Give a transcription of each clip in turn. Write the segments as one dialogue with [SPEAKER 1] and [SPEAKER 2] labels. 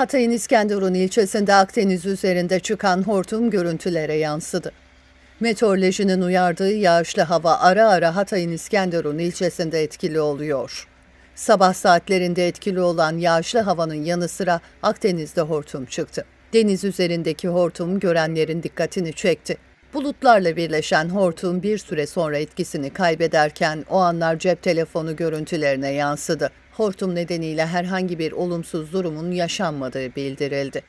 [SPEAKER 1] Hatay'ın İskenderun ilçesinde Akdeniz üzerinde çıkan hortum görüntülere yansıdı. Meteorolojinin uyardığı yağışlı hava ara ara Hatay'ın İskenderun ilçesinde etkili oluyor. Sabah saatlerinde etkili olan yağışlı havanın yanı sıra Akdeniz'de hortum çıktı. Deniz üzerindeki hortum görenlerin dikkatini çekti. Bulutlarla birleşen hortum bir süre sonra etkisini kaybederken o anlar cep telefonu görüntülerine yansıdı. Hortum nedeniyle herhangi bir olumsuz durumun yaşanmadığı bildirildi.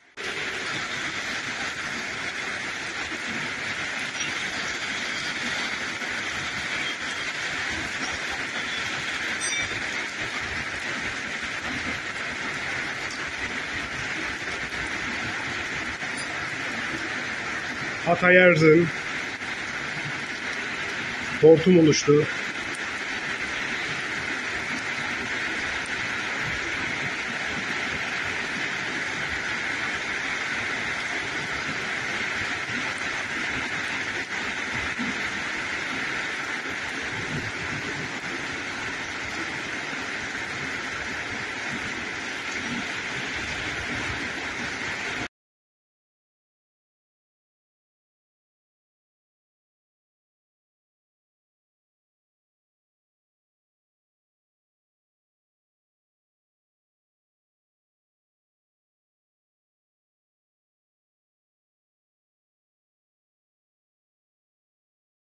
[SPEAKER 2] Hatay Erzin hortum oluştu.